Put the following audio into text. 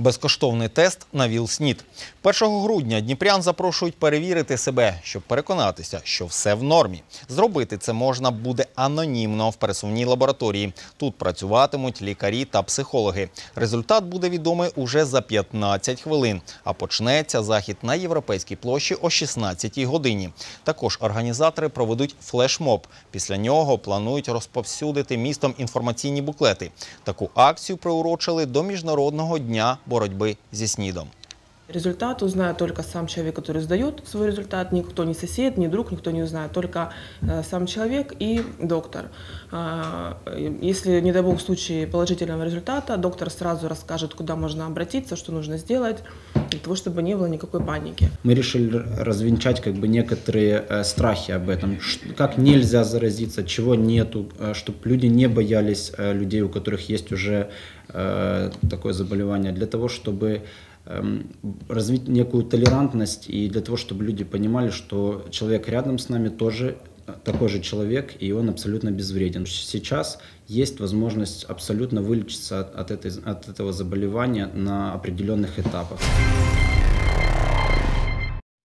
Безкоштовний тест на ВІЛ-СНІД. 1 грудня дніпрян запрошують перевірити себе, щоб переконатися, що все в нормі. Зробити це можна буде анонімно в пересувній лабораторії. Тут працюватимуть лікарі та психологи. Результат буде відомий уже за 15 хвилин. А почнеться захід на європейській площі о 16 годині. Також організатори проведуть флешмоб. Після нього планують розповсюдити містом інформаційні буклети. Таку акцію приурочили до міжнародного дня боротьби зі снідом. Результат узнает только сам человек, который сдает свой результат. Никто, ни сосед, ни друг, никто не узнает. Только э, сам человек и доктор. А, э, Если, не дай бог, в случае положительного результата, доктор сразу расскажет, куда можно обратиться, что нужно сделать, для того, чтобы не было никакой паники. Мы решили развенчать как бы некоторые э, страхи об этом, как нельзя заразиться, чего нету, чтобы люди не боялись людей, у которых есть уже такое заболевание, для того, чтобы развить некую толерантность и для того, чтобы люди понимали, что человек рядом с нами тоже э, такой же человек, и он абсолютно безвреден. Сейчас есть возможность абсолютно вылечиться от, от, этой, от этого заболевания на определенных этапах.